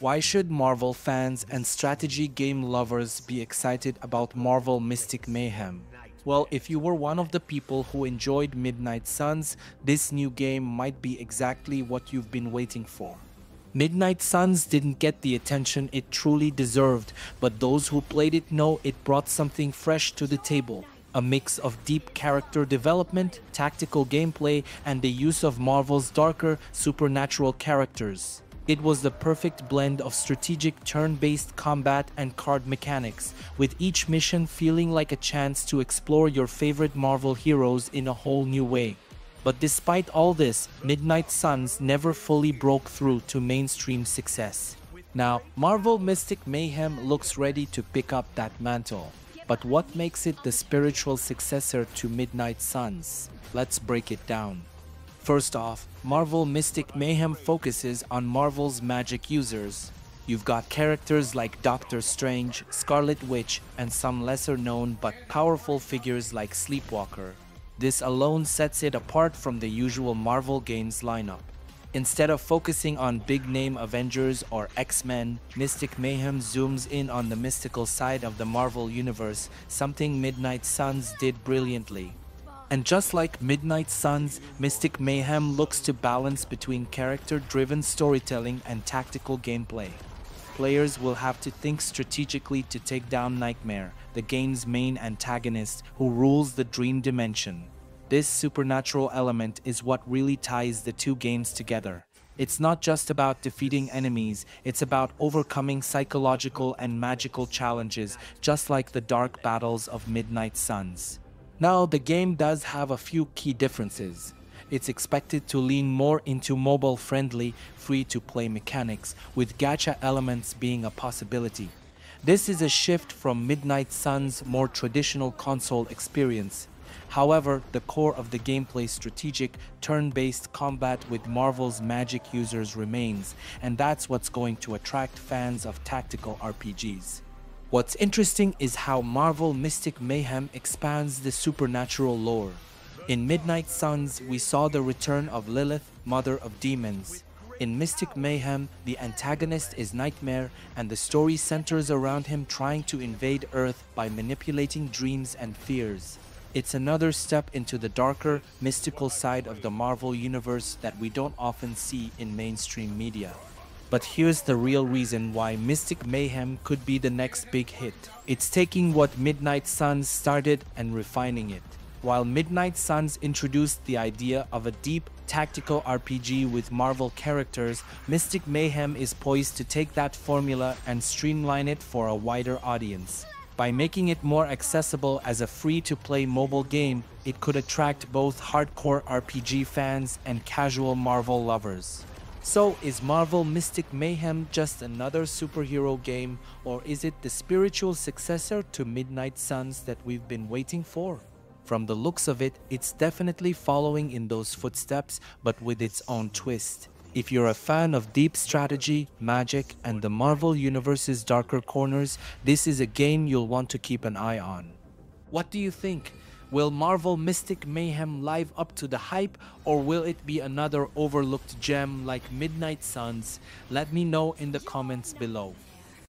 Why should Marvel fans and strategy game lovers be excited about Marvel Mystic Mayhem? Well, if you were one of the people who enjoyed Midnight Suns, this new game might be exactly what you've been waiting for. Midnight Suns didn't get the attention it truly deserved, but those who played it know it brought something fresh to the table. A mix of deep character development, tactical gameplay, and the use of Marvel's darker, supernatural characters. It was the perfect blend of strategic turn-based combat and card mechanics, with each mission feeling like a chance to explore your favorite Marvel heroes in a whole new way. But despite all this, Midnight Suns never fully broke through to mainstream success. Now, Marvel Mystic Mayhem looks ready to pick up that mantle. But what makes it the spiritual successor to Midnight Suns? Let's break it down. First off, Marvel Mystic Mayhem focuses on Marvel's magic users. You've got characters like Doctor Strange, Scarlet Witch, and some lesser known but powerful figures like Sleepwalker. This alone sets it apart from the usual Marvel games lineup. Instead of focusing on big-name Avengers or X-Men, Mystic Mayhem zooms in on the mystical side of the Marvel Universe, something Midnight Suns did brilliantly. And just like Midnight Suns, Mystic Mayhem looks to balance between character-driven storytelling and tactical gameplay. Players will have to think strategically to take down Nightmare, the game's main antagonist who rules the dream dimension. This supernatural element is what really ties the two games together. It's not just about defeating enemies, it's about overcoming psychological and magical challenges, just like the dark battles of Midnight Suns. Now, the game does have a few key differences. It's expected to lean more into mobile-friendly, free-to-play mechanics, with gacha elements being a possibility. This is a shift from Midnight Sun's more traditional console experience. However, the core of the gameplay strategic, turn-based combat with Marvel's magic users remains, and that's what's going to attract fans of tactical RPGs. What's interesting is how Marvel Mystic Mayhem expands the supernatural lore. In Midnight Suns, we saw the return of Lilith, Mother of Demons. In Mystic Mayhem, the antagonist is Nightmare, and the story centers around him trying to invade Earth by manipulating dreams and fears. It's another step into the darker, mystical side of the Marvel Universe that we don't often see in mainstream media. But here's the real reason why Mystic Mayhem could be the next big hit. It's taking what Midnight Suns started and refining it. While Midnight Suns introduced the idea of a deep, tactical RPG with Marvel characters, Mystic Mayhem is poised to take that formula and streamline it for a wider audience. By making it more accessible as a free-to-play mobile game, it could attract both hardcore RPG fans and casual Marvel lovers. So, is Marvel Mystic Mayhem just another superhero game, or is it the spiritual successor to Midnight Suns that we've been waiting for? From the looks of it, it's definitely following in those footsteps, but with its own twist. If you're a fan of deep strategy, magic, and the Marvel Universe's darker corners, this is a game you'll want to keep an eye on. What do you think? Will Marvel Mystic Mayhem live up to the hype, or will it be another overlooked gem like Midnight Suns? Let me know in the comments below.